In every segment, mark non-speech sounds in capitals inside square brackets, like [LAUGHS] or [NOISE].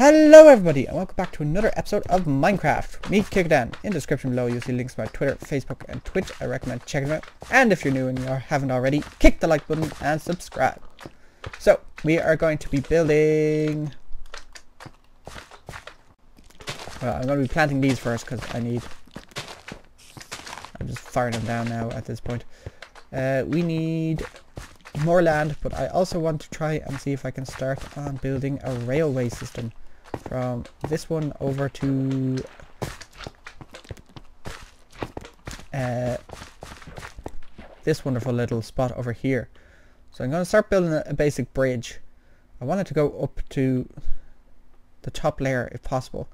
Hello everybody and welcome back to another episode of Minecraft. Me, Kickadan. In the description below you'll see links to my Twitter, Facebook and Twitch. I recommend checking them out. And if you're new and you haven't already, kick the like button and subscribe. So, we are going to be building... Well, I'm going to be planting these first because I need... I'm just firing them down now at this point. Uh, we need more land, but I also want to try and see if I can start on building a railway system from this one over to uh, this wonderful little spot over here. So I'm going to start building a, a basic bridge. I want it to go up to the top layer if possible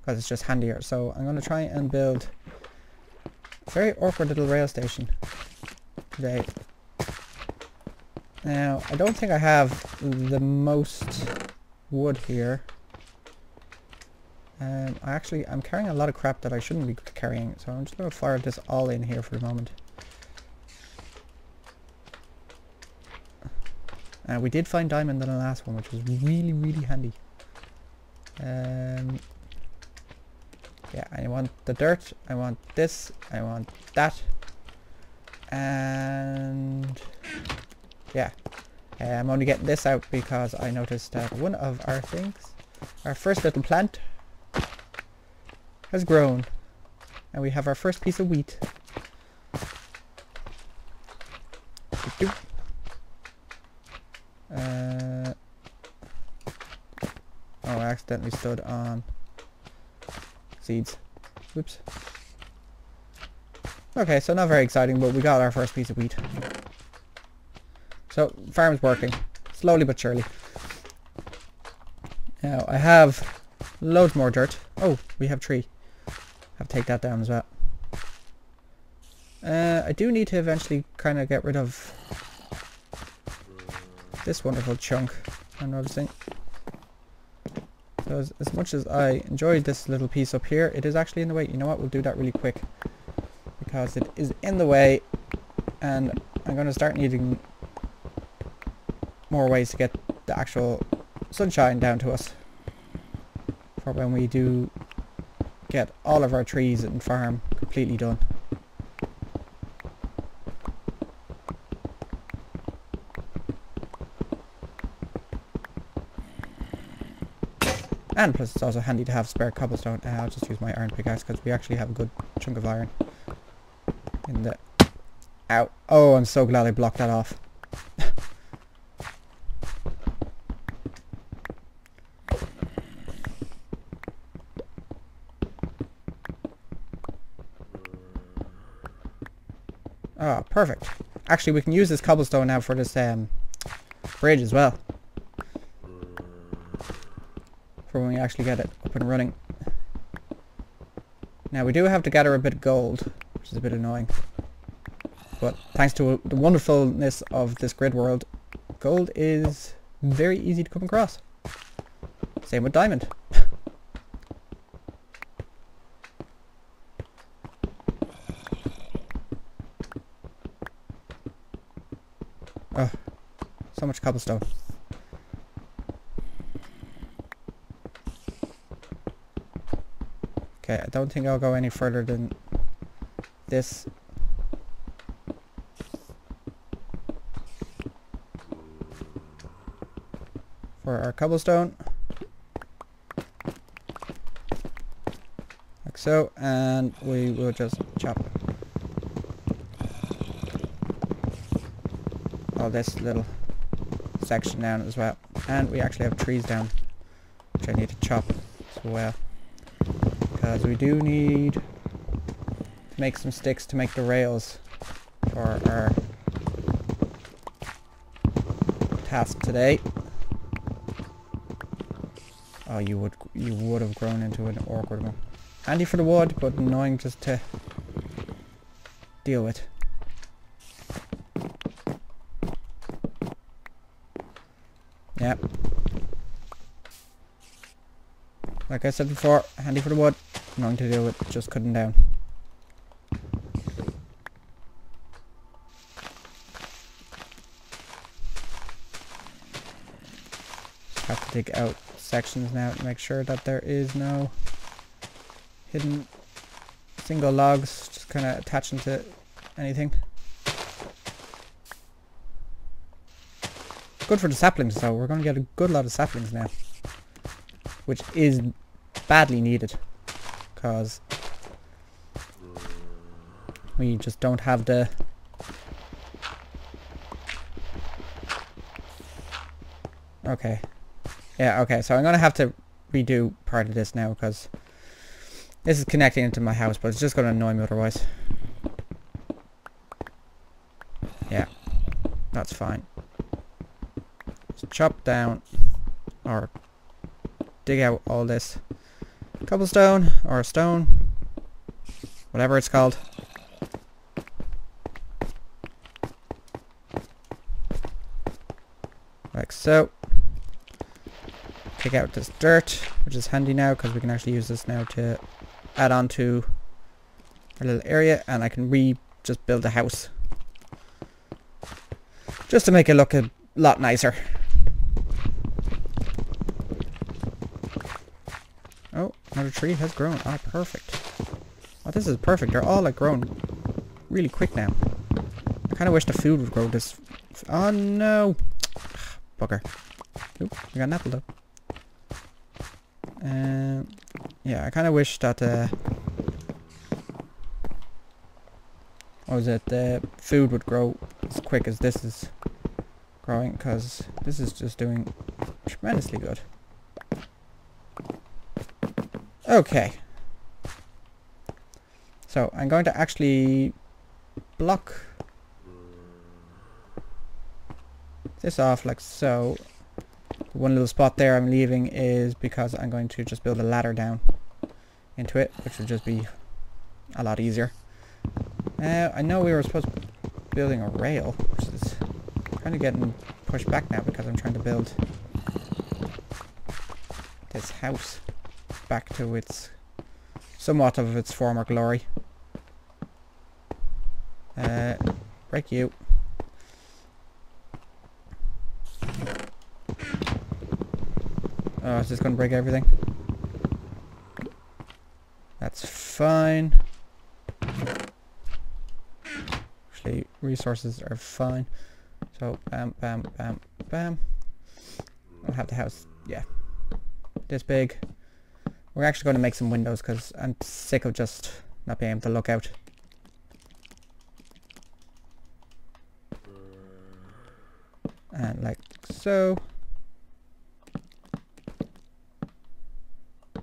because it's just handier. So I'm going to try and build a very awkward little rail station today. Now, I don't think I have the most wood here. Um, I actually, I'm carrying a lot of crap that I shouldn't be carrying, so I'm just going to fire this all in here for the moment. Uh, we did find diamond in the last one, which was really, really handy. Um, yeah, I want the dirt, I want this, I want that, and yeah. Uh, I'm only getting this out because I noticed that one of our things, our first little plant, has grown. And we have our first piece of wheat. Uh, oh, I accidentally stood on seeds. Oops. Okay, so not very exciting, but we got our first piece of wheat. So, farm's working. Slowly but surely. Now, I have loads more dirt. Oh, we have tree. Take that down as well. Uh, I do need to eventually kind of get rid of this wonderful chunk, I'm noticing. So as, as much as I enjoyed this little piece up here, it is actually in the way. You know what, we'll do that really quick. Because it is in the way, and I'm going to start needing more ways to get the actual sunshine down to us for when we do get all of our trees and farm completely done. And plus it's also handy to have spare cobblestone. Uh, I'll just use my iron pickaxe because we actually have a good chunk of iron in the... Ow. Oh, I'm so glad I blocked that off. Oh, perfect. Actually, we can use this cobblestone now for this um, bridge as well. For when we actually get it up and running. Now, we do have to gather a bit of gold, which is a bit annoying. But thanks to the wonderfulness of this grid world, gold is very easy to come across. Same with diamond. Oh, so much cobblestone. Okay, I don't think I'll go any further than this. For our cobblestone. Like so, and we will just chop all this little section down as well. And we actually have trees down, which I need to chop as well. Because we do need to make some sticks to make the rails for our task today. Oh, you would you would have grown into an awkward one. Handy for the wood, but annoying just to deal with. Like I said before, handy for the wood. Nothing to do with just cutting down. Have to dig out sections now to make sure that there is no hidden single logs just kind of attaching to anything. Good for the saplings though, we're going to get a good lot of saplings now. Which is badly needed. Because we just don't have the Okay. Yeah, okay, so I'm going to have to redo part of this now because this is connecting into my house, but it's just going to annoy me otherwise. Yeah, that's fine. Just chop down or dig out all this cobblestone or stone, whatever it's called. Like so. Take out this dirt, which is handy now because we can actually use this now to add on to our little area and I can re just build a house. Just to make it look a lot nicer. Oh, another tree has grown. Oh, perfect. Oh, this is perfect. They're all like grown really quick now. I kind of wish the food would grow this. Oh no! [SIGHS] Bugger. Oop, we got an apple though. Um, yeah, I kind of wish that uh, what was it? The food would grow as quick as this is growing, because this is just doing tremendously good. Okay. So I'm going to actually block this off like so one little spot there I'm leaving is because I'm going to just build a ladder down into it, which would just be a lot easier. Uh, I know we were supposed to be building a rail, which is kind of getting pushed back now because I'm trying to build this house back to its somewhat of its former glory. Uh, break you. Oh, is this going to break everything? That's fine. Actually, resources are fine. So, bam, bam, bam, bam. I'll have the house, yeah. This big. We're actually going to make some windows because I'm sick of just not being able to look out. And like so.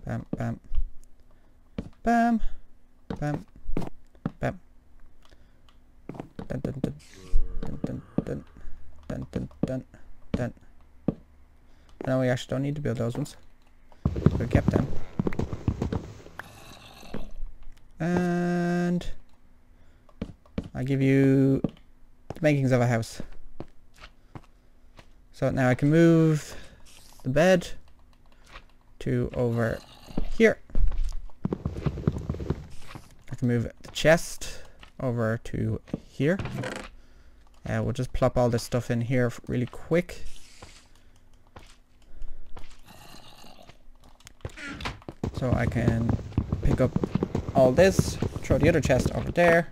Bam, bam. Bam. Bam. Bam. Dun dun dun. Dun dun dun. Dun dun dun. Dun. No, we actually don't need to build those ones. We kept them. And I give you the makings of a house. So now I can move the bed to over here. I can move the chest over to here. Uh, we'll just plop all this stuff in here really quick. So I can pick up all this, throw the other chest over there.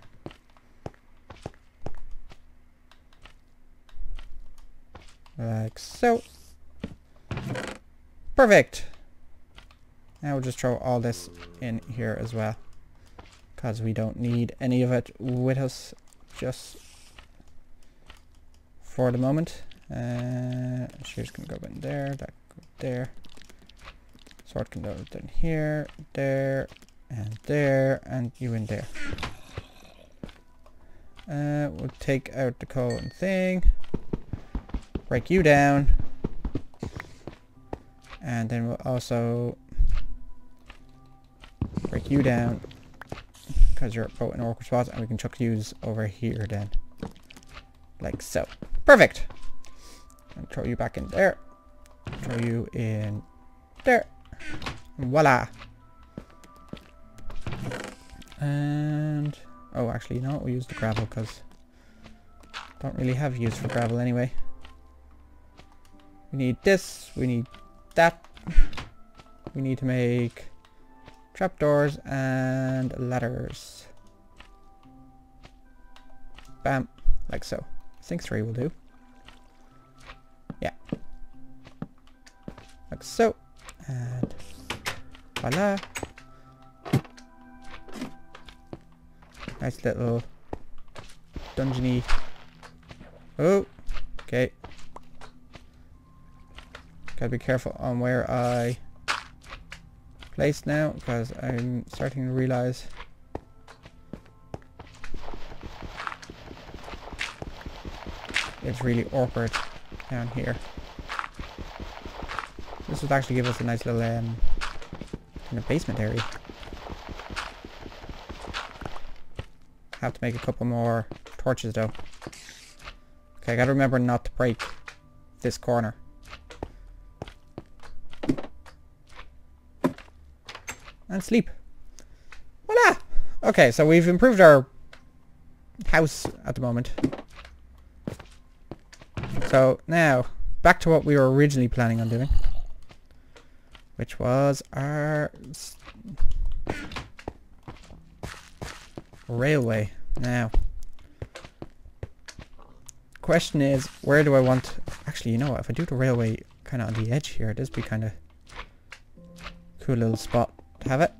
Like so. Perfect. Now we'll just throw all this in here as well. Because we don't need any of it with us just for the moment. Uh, can go in there, that go there. Sword can go in here, there, and there, and you in there. Uh, we'll take out the coal and thing. Break you down. And then we'll also break you down because you're both in awkward spots and we can chuck yous over here then like so perfect and throw you back in there throw you in there voila and oh actually you know what we'll use the gravel because don't really have use for gravel anyway we need this we need that we need to make trapdoors and ladders. Bam, like so. I think three will do. Yeah. Like so. And voila. Nice little dungeony. Oh, okay. Gotta be careful on where I place now because I'm starting to realize it's really awkward down here. This would actually give us a nice little um, kind of basement area. Have to make a couple more torches though. Okay, I gotta remember not to break this corner. And sleep. Voila! Okay, so we've improved our house at the moment. So now, back to what we were originally planning on doing. Which was our railway. Now, question is, where do I want... Actually, you know what? If I do the railway kind of on the edge here, this would be kind of cool little spot to have it.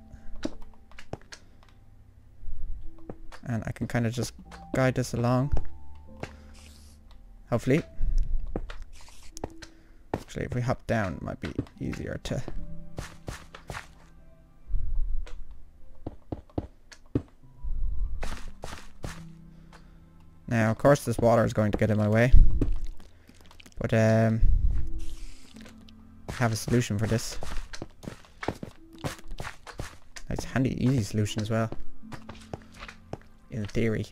And I can kind of just guide this along. Hopefully. Actually, if we hop down, it might be easier to... Now, of course, this water is going to get in my way. But, um... I have a solution for this. It's a handy, easy solution as well. In theory.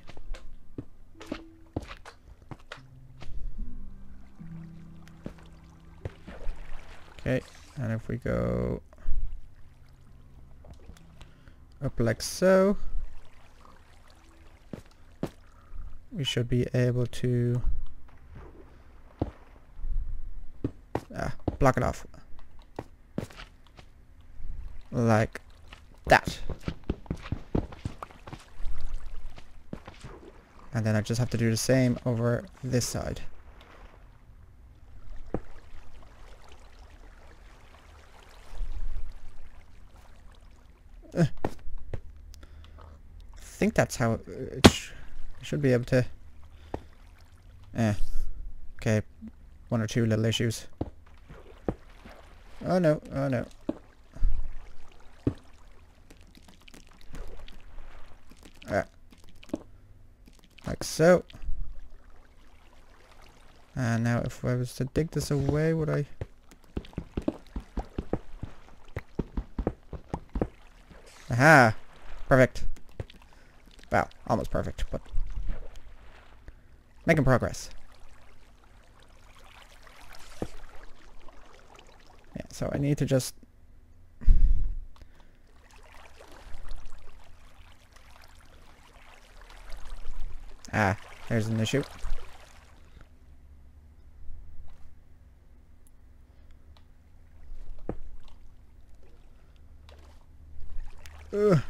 Okay, and if we go up like so, we should be able to ah, block it off like that. And then I just have to do the same over this side. Uh. I think that's how it sh should be able to... Eh. Okay. One or two little issues. Oh no, oh no. Ah. Like so. And now if I was to dig this away, would I... Aha! Perfect. Well, almost perfect, but... Making progress. Yeah, so I need to just... Ah, there's an issue. Ugh.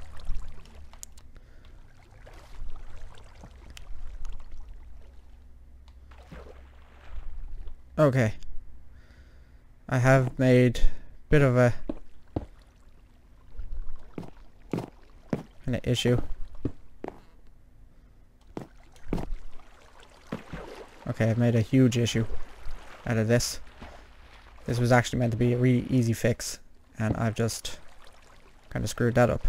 Okay. I have made a bit of a an issue. Okay, I've made a huge issue out of this. This was actually meant to be a really easy fix, and I've just kind of screwed that up.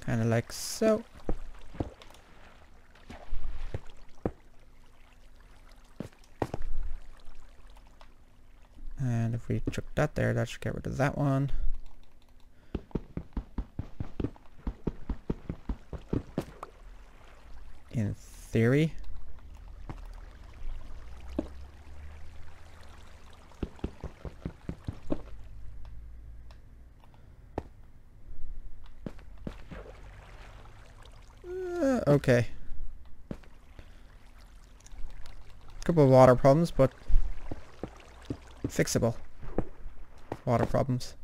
Kind of like so. And if we chuck that there, that should get rid of that one. In theory. Uh, Couple of water problems, but fixable water problems.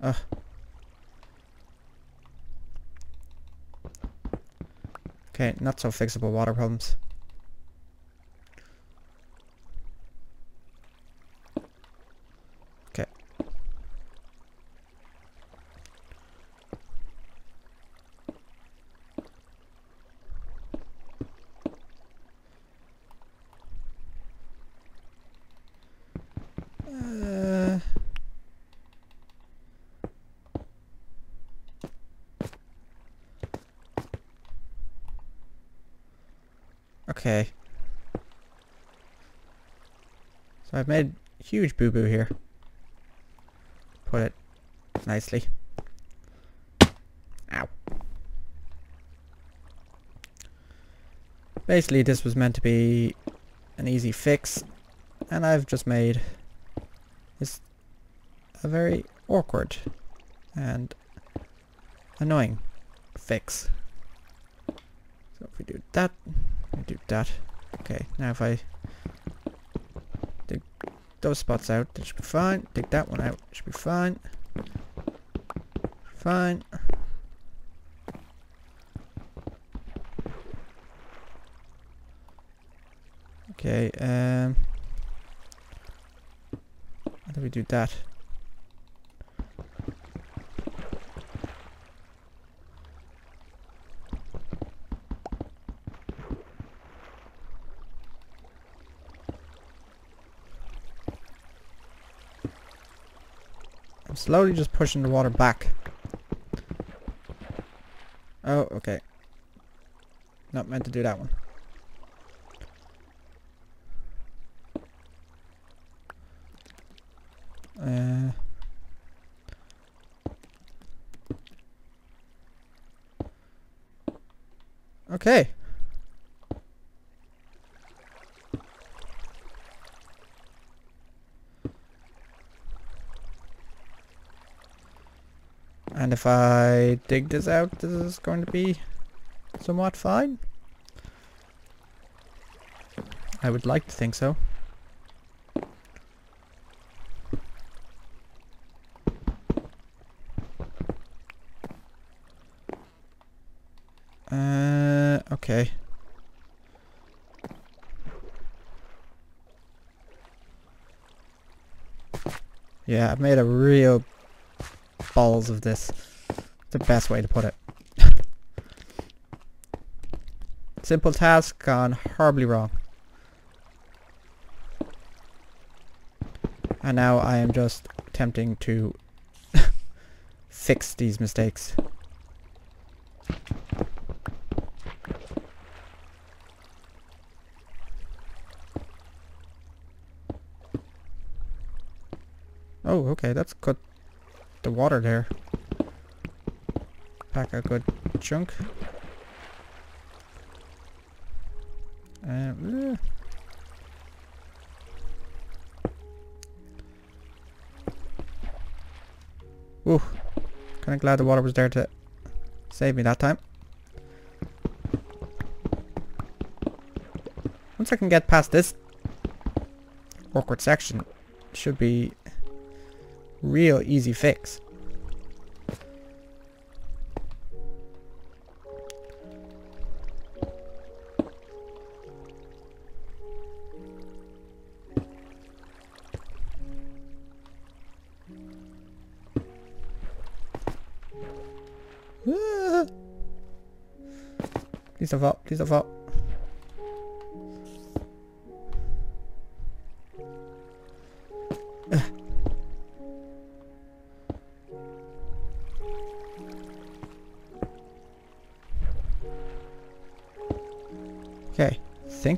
Ugh. Okay, not so fixable water problems. Okay. Uh, Okay. So I've made huge boo-boo here. Put it nicely. Ow. Basically this was meant to be an easy fix and I've just made this a very awkward and annoying fix. So if we do that I do that. Okay, now if I dig those spots out, that should be fine. Dig that one out, should be fine. Fine. Okay, um... How do we do that? Slowly just pushing the water back. Oh, okay. Not meant to do that one. Uh, okay. And if I dig this out, this is going to be somewhat fine. I would like to think so. Uh, okay. Yeah, I've made a real balls of this. The best way to put it. [LAUGHS] Simple task gone horribly wrong. And now I am just attempting to [LAUGHS] fix these mistakes. Oh, okay, that's cut the water there. Pack a good chunk. Um, Ooh, kind of glad the water was there to save me that time. Once I can get past this awkward section, should be real easy fix. Ah. Please don't fall, please don't fall.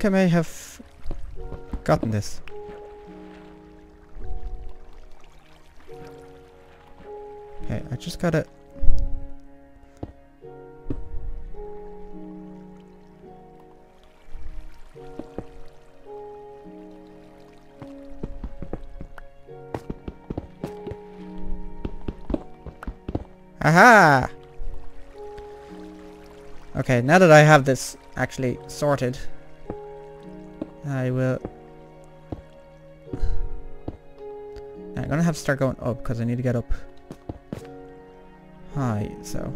I may have gotten this. Okay, I just gotta... Aha! Okay, now that I have this actually sorted, I will... I'm gonna have to start going up because I need to get up high, so...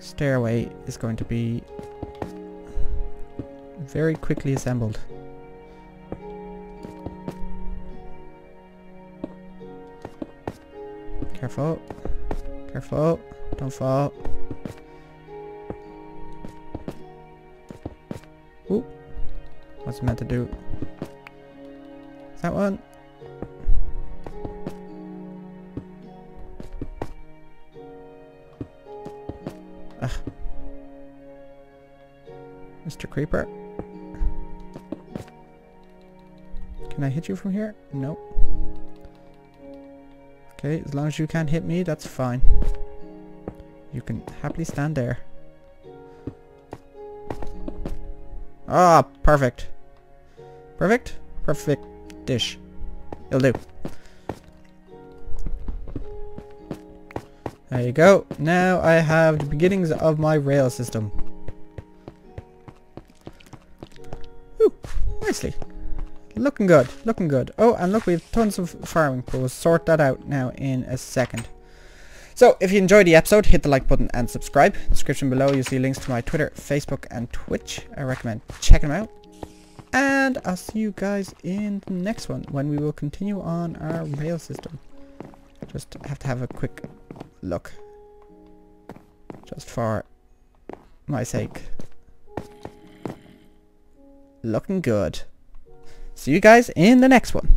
Stairway is going to be very quickly assembled. Careful. Careful. Don't fall. Ooh. What's meant to do? Is that one? Ugh. Mr. Creeper. Can I hit you from here? Nope. Okay, as long as you can't hit me, that's fine. You can happily stand there. Ah, perfect. Perfect? Perfect dish. It'll do. There you go. Now I have the beginnings of my rail system. Ooh, nicely. Looking good, looking good. Oh, and look, we have tons of farming. We'll sort that out now in a second. So, if you enjoyed the episode, hit the like button and subscribe. Description below, you'll see links to my Twitter, Facebook, and Twitch. I recommend checking them out. And I'll see you guys in the next one, when we will continue on our rail system. Just have to have a quick look. Just for my sake. Looking good. See you guys in the next one.